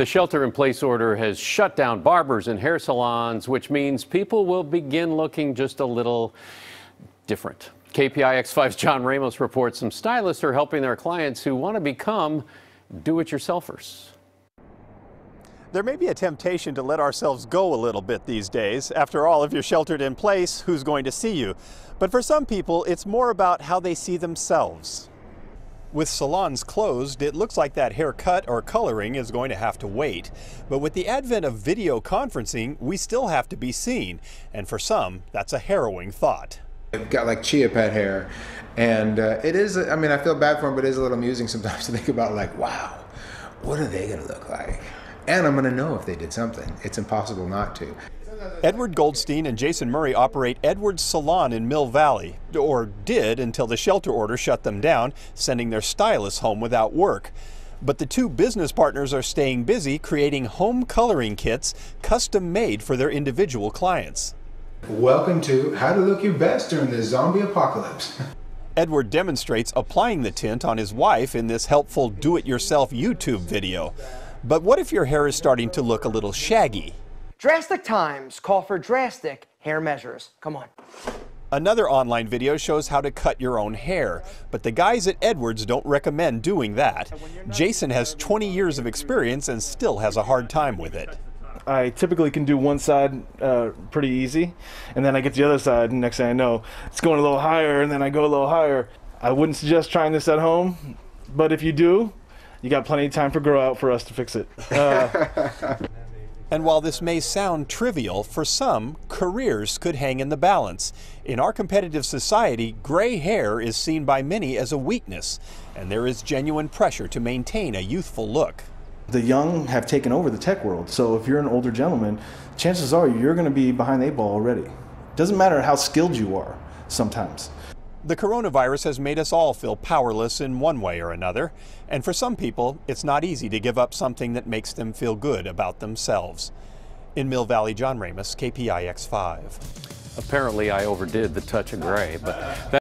The shelter in place order has shut down barbers and hair salons, which means people will begin looking just a little different. KPIX 5's John Ramos reports some stylists are helping their clients who want to become do it yourselfers. There may be a temptation to let ourselves go a little bit these days. After all, if you're sheltered in place, who's going to see you? But for some people, it's more about how they see themselves. With salons closed, it looks like that haircut or coloring is going to have to wait. But with the advent of video conferencing, we still have to be seen. And for some, that's a harrowing thought. I've got like chia pet hair, and uh, it is, I mean, I feel bad for them, but it is a little amusing sometimes to think about, like, wow, what are they going to look like? And I'm going to know if they did something. It's impossible not to. Edward Goldstein and Jason Murray operate Edward's Salon in Mill Valley, or did until the shelter order shut them down, sending their stylists home without work. But the two business partners are staying busy creating home coloring kits custom made for their individual clients. Welcome to How to Look Your Best During the Zombie Apocalypse. Edward demonstrates applying the tint on his wife in this helpful do it yourself YouTube video. But what if your hair is starting to look a little shaggy? Drastic times call for drastic hair measures. Come on. Another online video shows how to cut your own hair, but the guys at Edwards don't recommend doing that. Jason has 20 years of experience and still has a hard time with it. I typically can do one side uh, pretty easy, and then I get the other side, and next thing I know, it's going a little higher, and then I go a little higher. I wouldn't suggest trying this at home, but if you do, you got plenty of time for grow out for us to fix it. Uh, And while this may sound trivial, for some, careers could hang in the balance. In our competitive society, gray hair is seen by many as a weakness, and there is genuine pressure to maintain a youthful look. the young have taken over the tech world, so if you're an older gentleman, chances are you're going to be behind the eight ball already. Doesn't matter how skilled you are sometimes. The coronavirus has made us all feel powerless in one way or another, and for some people, it's not easy to give up something that makes them feel good about themselves. In Mill Valley, John Ramos, KPIX 5. Apparently, I overdid the touch of gray, but